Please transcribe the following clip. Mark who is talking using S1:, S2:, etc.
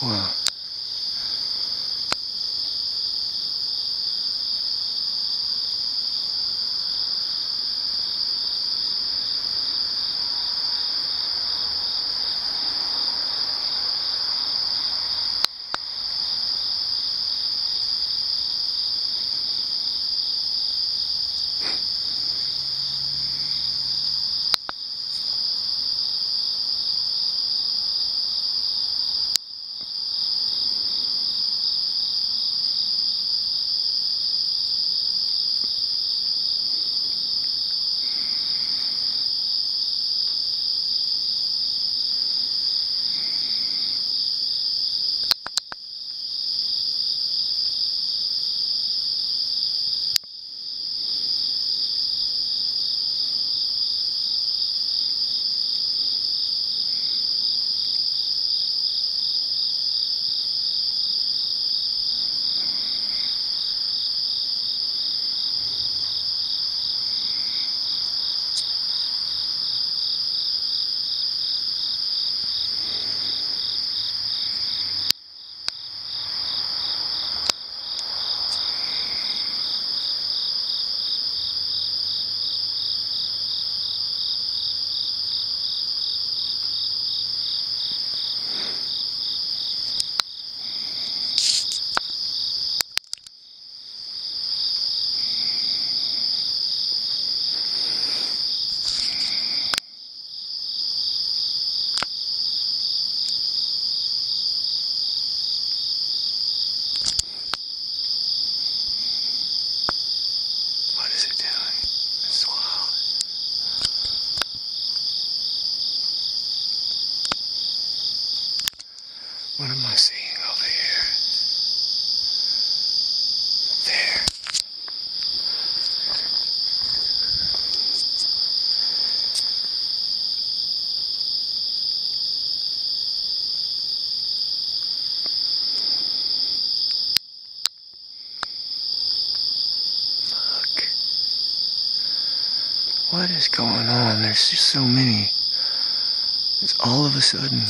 S1: Wow. What am I seeing over here? There. Look. What is going on? There's just so many. It's all of a sudden